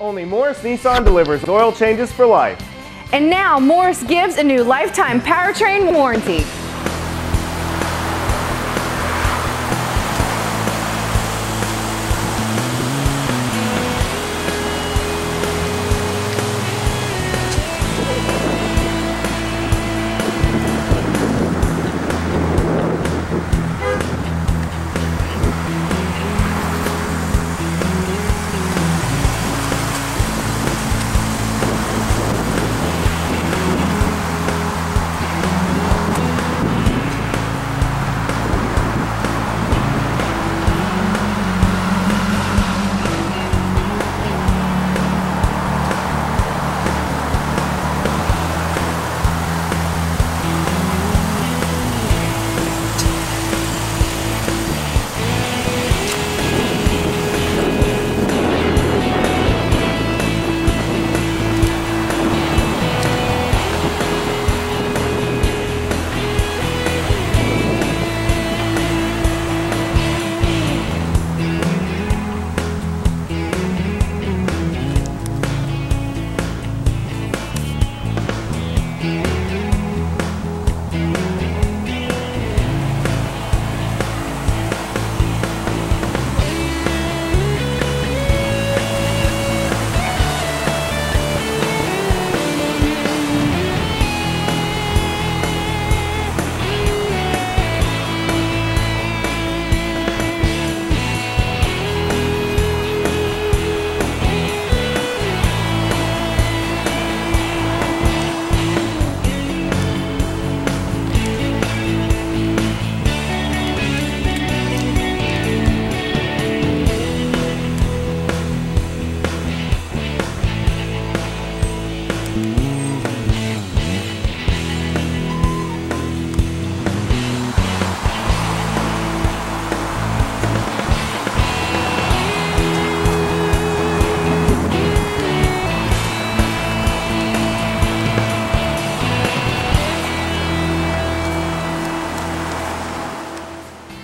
Only Morris Nissan delivers oil changes for life. And now Morris gives a new lifetime powertrain warranty.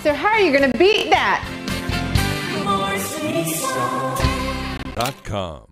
So how are you going to beat that? dot com.